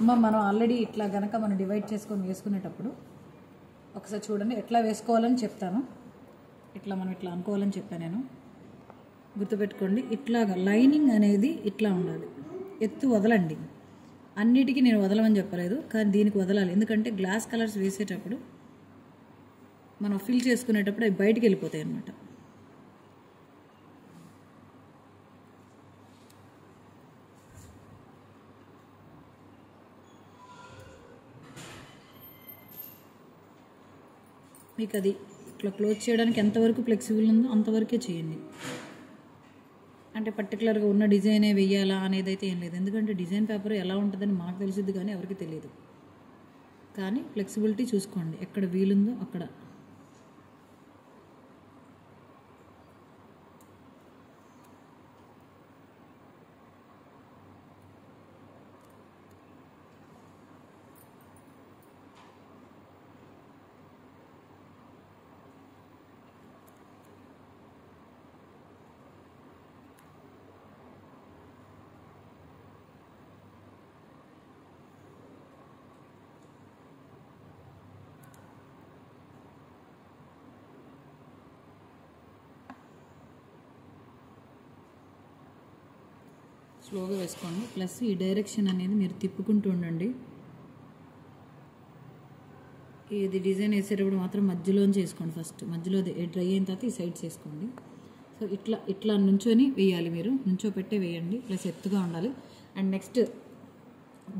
అమ్మ మనం ఆల్రెడీ ఇట్లా గనక మనం డివైడ్ చేసుకొని వేసుకునేటప్పుడు ఒకసారి చూడండి ఎట్లా వేసుకోవాలని చెప్తాను. ఇట్లా మనం ఇట్లా అనుకోవాలని చెప్పాను నేను. గుర్తుపెట్టుకోండి ఇట్లాగా లైనింగ్ అనేది ఇట్లా ఉండాలి. ఎత్తు వదలండి. అన్నిటికీ నేను వదలమని చెప్పలేదు కానీ దీనికి వదలాలి. ఎందుకంటే గ్లాస్ కలర్స్ వేసేటప్పుడు మనం ఫిల్ చేసుకునేటప్పుడు అవి బయటికి వెళ్ళిపోతాయి అన్నమాట. మీకు అది ఇట్లా క్లోజ్ చేయడానికి ఎంతవరకు ఫ్లెక్సిబుల్ ఉందో అంతవరకే చేయండి. అంటే పర్టికులర్గా ఉన్న డిజైనే వెయ్యాలా అనేది అయితే ఏం లేదు. ఎందుకంటే డిజైన్ పేపర్ ఎలా ఉంటుందని మాకు తెలిసిద్ది కానీ ఎవరికి తెలియదు. కానీ ఫ్లెక్సిబిలిటీ చూసుకోండి. ఎక్కడ వీలుందో అక్కడ. స్లోగా వేసుకోండి. ప్లస్ ఈ డైరెక్షన్ అనేది మీరు తిప్పుకుంటూ ఉండండి. ఇది డిజైన్ వేసేటప్పుడు మాత్రం మధ్యలోంచి వేసుకోండి ఫస్ట్. మధ్యలో డ్రై అయిన తర్వాత ఈ సైడ్స్ వేసుకోండి. సో ఇట్లా ఇట్లా నుంచొని వేయాలి మీరు. నుంచో పెట్టే వేయండి. ప్లస్ ఎత్తుగా ఉండాలి. అండ్ నెక్స్ట్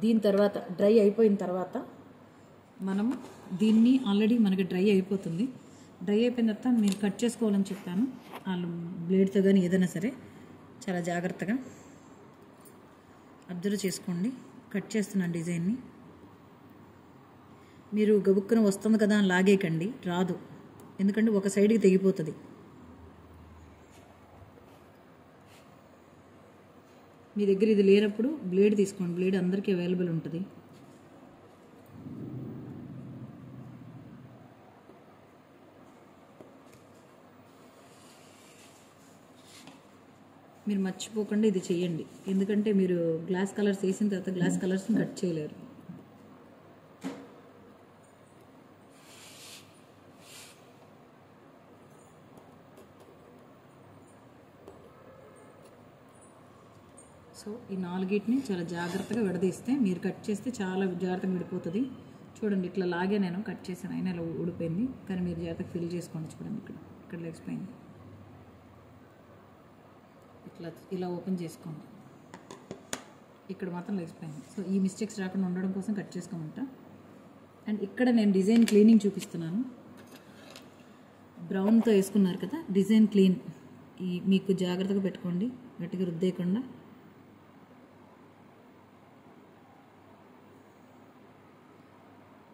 దీని తర్వాత డ్రై అయిపోయిన తర్వాత మనము దీన్ని ఆల్రెడీ మనకి డ్రై అయిపోతుంది. డ్రై అయిపోయిన తర్వాత మీరు కట్ చేసుకోవాలని చెప్పాను. వాళ్ళు బ్లేడ్తో కానీ ఏదైనా సరే చాలా జాగ్రత్తగా. అబ్జర్వ్ చేసుకోండి. కట్ చేస్తున్నాను డిజైన్ని. మీరు గబుక్కున వస్తుంది కదా అని లాగేయకండి. రాదు. ఎందుకంటే ఒక సైడ్కి తెగిపోతుంది. మీ దగ్గర ఇది లేనప్పుడు బ్లేడ్ తీసుకోండి. బ్లేడ్ అందరికీ అవైలబుల్ ఉంటుంది. మీరు మర్చిపోకుండా ఇది చేయండి. ఎందుకంటే మీరు గ్లాస్ కలర్స్ వేసిన తర్వాత గ్లాస్ కలర్స్ని కట్ చేయలేరు. సో ఈ నాలుగిటిని చాలా జాగ్రత్తగా విడదీస్తే మీరు కట్ చేస్తే చాలా జాగ్రత్తగా విడిపోతుంది. చూడండి ఇట్లా లాగే నేను కట్ చేశాను. అయినా ఇలా ఊడిపోయింది. కానీ మీరు జాగ్రత్తగా ఫిల్ చేసుకోండి. చూడండి ఇక్కడ ఇక్కడ లేచిపోయింది. ఇట్లా ఇలా ఓపెన్ చేసుకోండి. ఇక్కడ మాత్రం లేచిపోయింది. సో ఈ మిస్టేక్స్ రాకుండా ఉండడం కోసం కట్ చేసుకోమంట. అండ్ ఇక్కడ నేను డిజైన్ క్లీనింగ్ చూపిస్తున్నాను. బ్రౌన్తో వేసుకున్నారు కదా డిజైన్ క్లీన్. ఈ మీకు జాగ్రత్తగా పెట్టుకోండి గట్టిగా రుద్దేయకుండా.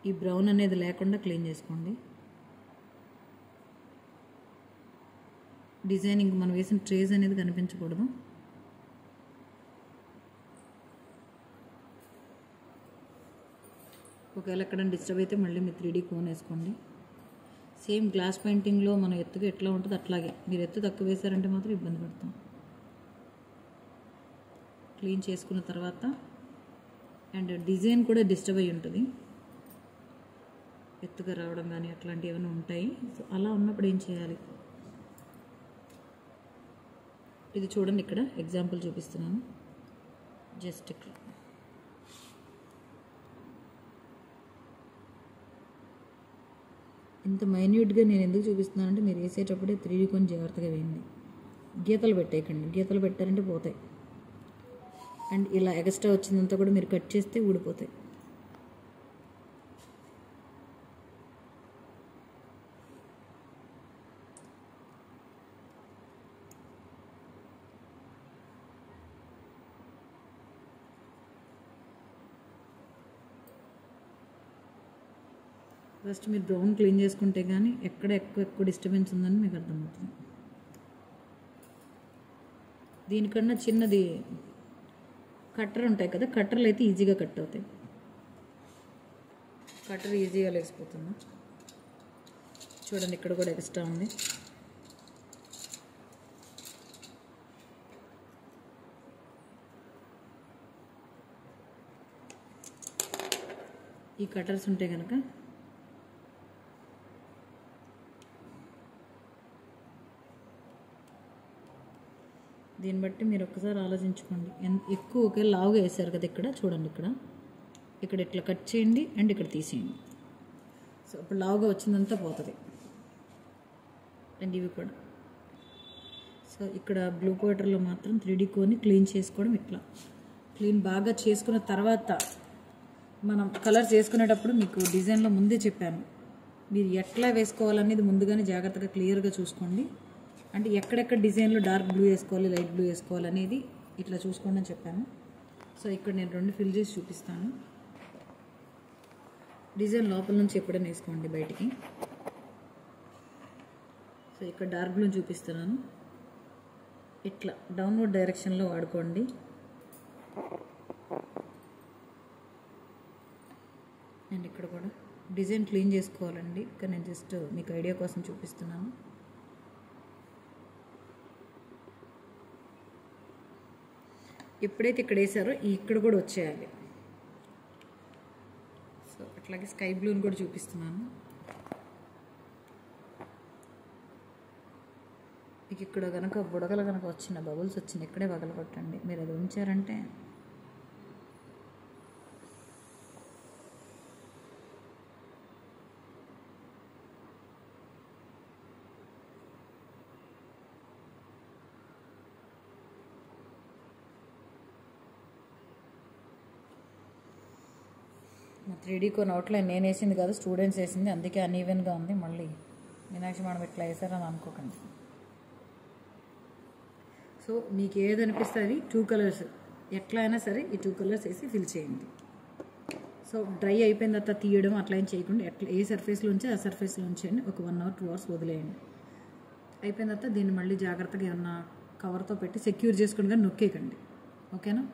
ఈ బ్రౌన్ అనేది లేకుండా క్లీన్ చేసుకోండి. డిజైనింగ్ మనం వేసిన ట్రేస్ అనేది కనిపించకూడదు. ఒకవేళ ఎక్కడైనా డిస్టర్బ్ అయితే మళ్ళీ మీరు త్రీ డీ కోన్ వేసుకోండి. సేమ్ గ్లాస్ పెయింటింగ్లో మనం ఎత్తుగా ఎట్లా ఉంటుందో అట్లాగే. మీరు ఎత్తు తక్కువ వేశారంటే మాత్రం ఇబ్బంది పడతాం. క్లీన్ చేసుకున్న తర్వాత అండ్ డిజైన్ కూడా డిస్టర్బ్ అయి ఉంటుంది. ఎత్తుగా రావడం కానీ అట్లాంటివి ఏమైనా ఉంటాయి. సో అలా ఉన్నప్పుడు ఏం చేయాలి? ఇది చూడండి ఇక్కడ ఎగ్జాంపుల్ చూపిస్తున్నాను. జస్ట్ ఇక్కడ. ఇంత మైన్యూట్గా నేను ఎందుకు చూపిస్తున్నాను అంటే మీరు వేసేటప్పుడే త్రీ కొని జాగ్రత్తగా వేయండి. గీతలు పెట్టేయకండి. గీతలు పెట్టారంటే పోతాయి. అండ్ ఇలా ఎక్స్ట్రా వచ్చిందంతా కూడా మీరు కట్ చేస్తే ఊడిపోతాయి. ఫస్ట్ మీరు బ్రౌన్ క్లీన్ చేసుకుంటే కానీ ఎక్కడ ఎక్కువ ఎక్కువ డిస్టర్బెన్స్ ఉందని మీకు అర్థమవుతుంది. దీనికన్నా చిన్నది కట్టర్ ఉంటాయి కదా కట్టర్లు అయితే ఈజీగా కట్ అవుతాయి. కట్టర్ ఈజీగా లేచిపోతుంది చూడండి ఇక్కడ కూడా ఎక్స్ట్రా ఉంది. ఈ కటర్స్ ఉంటే కనుక దీన్ని బట్టి మీరు ఒక్కసారి ఆలోచించుకోండి. ఎన్ ఎక్కువ ఒకే లావుగా వేసారు కదా ఇక్కడ చూడండి ఇక్కడ. ఇక్కడ ఇట్లా కట్ చేయండి అండ్ ఇక్కడ తీసేయండి. సో ఇప్పుడు లావుగా వచ్చిందంతా పోతుంది. అండ్ ఇవి కూడా. సో ఇక్కడ బ్లూ పౌడర్లో మాత్రం త్రీ కోని క్లీన్ చేసుకోవడం ఇట్లా. క్లీన్ బాగా చేసుకున్న తర్వాత మనం కలర్ చేసుకునేటప్పుడు మీకు డిజైన్లో ముందే చెప్పాను. మీరు ఎట్లా వేసుకోవాలనేది ముందుగానే జాగ్రత్తగా క్లియర్గా చూసుకోండి. అంటే ఎక్కడెక్కడ డిజైన్లో డార్క్ బ్లూ వేసుకోవాలి లైట్ బ్లూ వేసుకోవాలి అనేది ఇట్లా చూసుకోండి అని చెప్పాను. సో ఇక్కడ నేను రెండు ఫిల్ చేసి చూపిస్తాను. డిజైన్ లోపల నుంచి ఎప్పుడైనా వేసుకోండి బయటికి. సో ఇక్కడ డార్క్ బ్లూ చూపిస్తున్నాను. ఇట్లా డౌన్వర్డ్ డైరెక్షన్లో వాడుకోండి. అండ్ ఇక్కడ కూడా డిజైన్ క్లీన్ చేసుకోవాలండి. ఇక్కడ నేను జస్ట్ మీకు ఐడియా కోసం చూపిస్తున్నాను. ఎప్పుడైతే ఇక్కడ వేసారో ఇక్కడ కూడా వచ్చేయాలి. సో అట్లాగే స్కై బ్లూని కూడా చూపిస్తున్నాను. మీకు ఇక్కడ కనుక బుడగలు కనుక వచ్చిన బబుల్స్ వచ్చిన ఇక్కడే పగలగొట్టండి మీరు అది ఉంచారంటే త్రీ డీ కోన్ అవుట్లైన్ నేను వేసింది కాదు స్టూడెంట్స్ వేసింది అందుకే అన్ఈవెన్గా ఉంది. మళ్ళీ మీనాక్షి మేడం ఇట్లా వేసారని అనుకోకండి. సో మీకు ఏది అనిపిస్తే అది టూ కలర్స్ ఎట్లా అయినా సరే ఈ టూ కలర్స్ వేసి ఫిల్ చేయండి. సో డ్రై అయిపోయిన తర్వాత తీయడం అట్లా ఏం చేయకుండా ఎట్లా ఏ సర్ఫేస్లో ఉంచి ఆ సర్ఫేస్లో ఉంచేయండి. ఒక వన్ అవర్ టూ అవర్స్ వదిలేయండి. అయిపోయిన తర్వాత దీన్ని మళ్ళీ జాగ్రత్తగా ఏమన్నా కవర్తో పెట్టి సెక్యూర్ చేసుకుని కానీ నొక్కేయకండి. ఓకేనా?